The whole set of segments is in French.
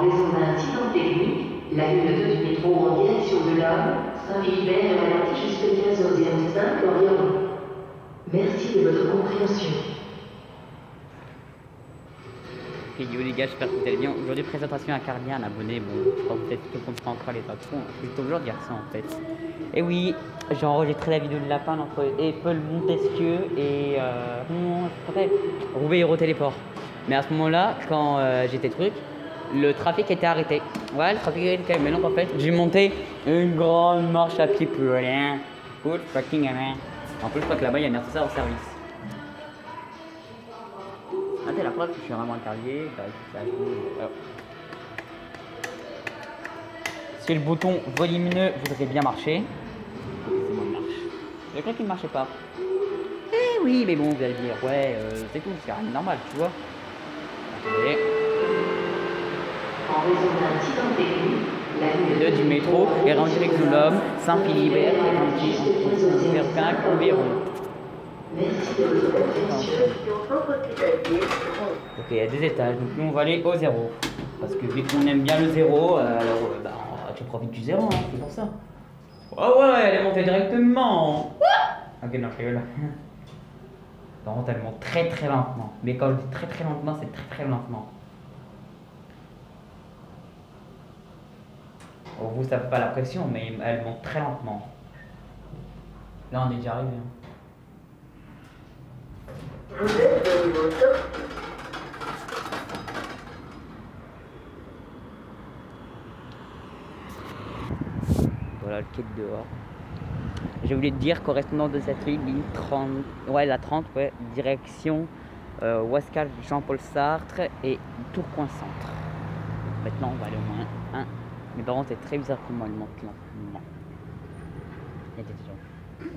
raison d'un incident technique, la ligne 2 du métro en direction de l'homme, Saint-Philibert est ralentie jusqu'à 15h05 environ. Merci de votre compréhension. Yo les gars, j'espère que vous allez bien. Aujourd'hui, présentation à Carlia, un abonné. Bon, je crois peut-être que tu comprends encore les patrons. Je vais toujours dire ça en fait. Et oui, j'ai enregistré la vidéo de lapin entre Apple Montesquieu et. Euh, comment Roubaix Téléport. Mais à ce moment-là, quand euh, j'étais truc, le trafic était arrêté. Ouais, le trafic était calme. Mais donc en fait, j'ai monté une grande marche à pied pour rien. Good fucking rien. En plus, je crois que là-bas, il y a un ça au service. Ah, t'es la preuve je suis vraiment carrier. Si le bouton volumineux voudrait bien marcher, c'est marche. Je crois qu'il ne marchait pas. Eh oui, mais bon, vous allez dire, ouais, euh, c'est tout, c'est normal, tu vois. En raison d'un technique, la ligne 2 du métro est direction de l'homme, Saint-Philibert, et rendu en Perpin environ. Ok, il y a deux étages, donc nous on va aller au zéro. Parce que vu qu'on aime bien le zéro, euh, alors euh, bah, tu profites du zéro, hein, c'est pour ça. Oh ouais, elle est montée directement. ok, non, je rigole. Par contre, elle monte très très lentement. Mais quand je dis très très lentement, c'est très très lentement. Vous, ça fait pas la pression, mais elle monte très lentement. Là, on est déjà arrivé. hein. Vous êtes. Voilà le quai de dehors. J'ai oublié de dire correspondant de cette ligne, ligne 30, ouais la 30, ouais, direction euh, Ouascal, Jean-Paul Sartre et Tourcoing Centre. Maintenant on va aller au moins 1. Mais par contre c'est très bizarre comment elle monte lentement. Il y a des gens.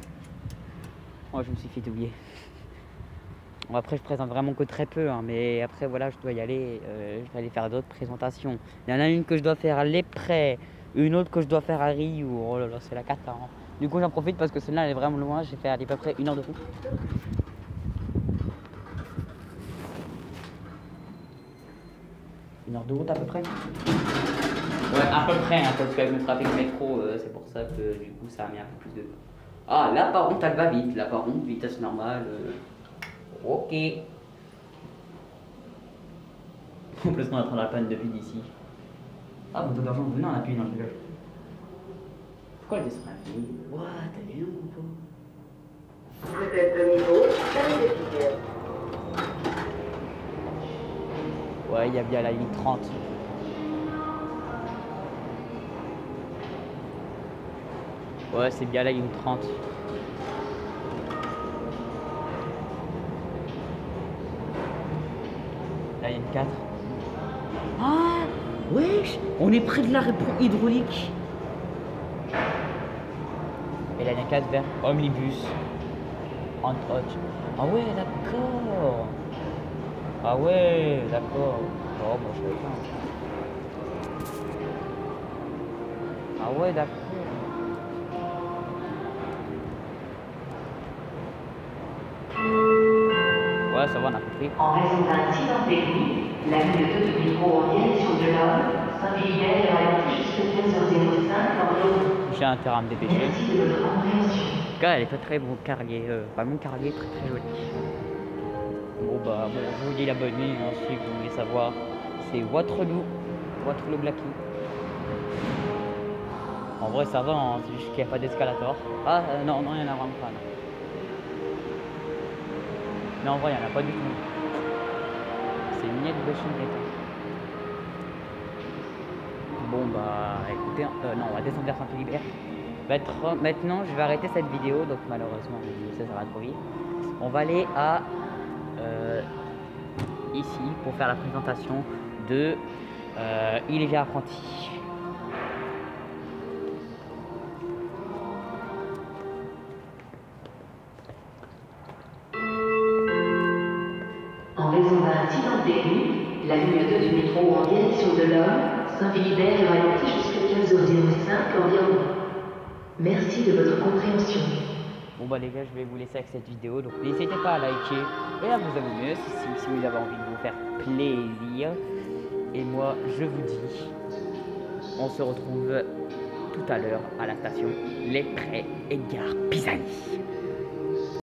Moi je me suis fait oublier. Bon, après je présente vraiment que très peu, hein, mais après voilà je dois y aller, euh, je vais aller faire d'autres présentations. Il y en a une que je dois faire à l'Éprès, une autre que je dois faire à Rio. Oh là là, c'est la cata. hein. Du coup, j'en profite parce que celle-là, elle est vraiment loin. J'ai fait à peu près une heure de route. Une heure de route à peu près? Ouais, à peu près, hein, parce qu'avec le trafic métro, euh, c'est pour ça que du coup, ça a mis un peu plus de. Ah, là par contre, elle va vite. Là par contre, vitesse normale. euh, Ok. En plus, on attend la panne depuis d'ici. Ah, bon, d'argent, non, on appuie, non, je rigole. Pourquoi elle descend la fille What T'as vu mon pauvre? Vous êtes les figures. Ouais, il y a bien la ligne 30. Ouais, c'est bien la ligne 30. La ligne 4. Ah Wesh On est près de la réponse hydraulique. Et la ligne 4 vers Omnibus. Entre autres. Ah ouais, d'accord. Ah ouais, d'accord. Oh, moi je pas. Ah ouais, d'accord. Ouais, ça va, on a compris. En raison d'un incident technique, la ligne 2 du métro en direction de l'homme, Saint-Philibert est jusqu'à 15h05 environ. J'ai intérêt à me dépêcher. Merci de votre compréhension. En tout cas, elle est très très beau carrier. Euh, pas mon carrier, très très joli. Bon bah, bon, je vous dis la bonne nuit, hein, si vous voulez savoir. C'est Waterloo, Waterloo Blacky. En vrai, ça va, hein, c'est juste qu'il n'y a pas d'escalator. Ah euh, non, non, il n'y en a vraiment pas. Non. Mais en vrai, il n'y en a pas du tout. C'est une miette de Chine Bon bah, écoutez, euh, non, on va descendre vers Saint-Philibert. Maintenant- je vais arrêter cette vidéo, donc malheureusement, ça, ça va trop vite. On va aller à euh, ici pour faire la présentation de euh, Apprenti. Incident technique, la ligne 2 du métro en direction de l'homme, Saint-Philibert est ralentie jusqu'à 15h05 environ. Merci de votre compréhension. Bon bah les gars, je vais vous laisser avec cette vidéo, donc n'hésitez pas à liker et à vous abonner si- si vous avez envie de vous faire plaisir. Et moi, je vous dis, on se retrouve tout à l'heure à la station Les Prés Edgar Pisani.